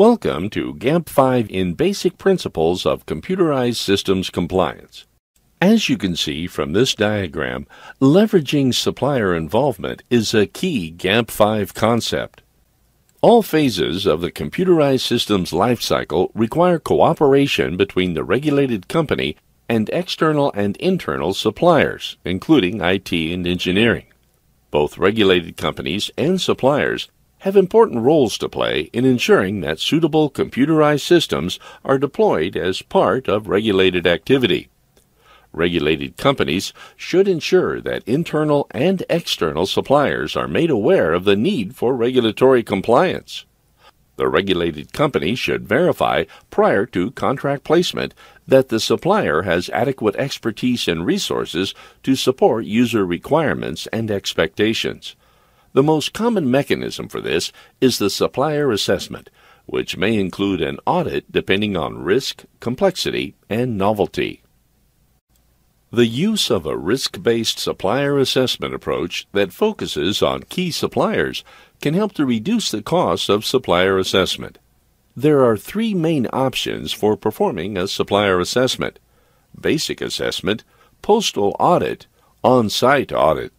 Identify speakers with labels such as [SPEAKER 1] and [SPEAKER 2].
[SPEAKER 1] Welcome to GAMP 5 in Basic Principles of Computerized Systems Compliance. As you can see from this diagram, leveraging supplier involvement is a key GAMP 5 concept. All phases of the computerized systems lifecycle require cooperation between the regulated company and external and internal suppliers, including IT and engineering. Both regulated companies and suppliers have important roles to play in ensuring that suitable computerized systems are deployed as part of regulated activity. Regulated companies should ensure that internal and external suppliers are made aware of the need for regulatory compliance. The regulated company should verify prior to contract placement that the supplier has adequate expertise and resources to support user requirements and expectations. The most common mechanism for this is the supplier assessment, which may include an audit depending on risk, complexity, and novelty. The use of a risk based supplier assessment approach that focuses on key suppliers can help to reduce the cost of supplier assessment. There are three main options for performing a supplier assessment basic assessment, postal audit, on site audit.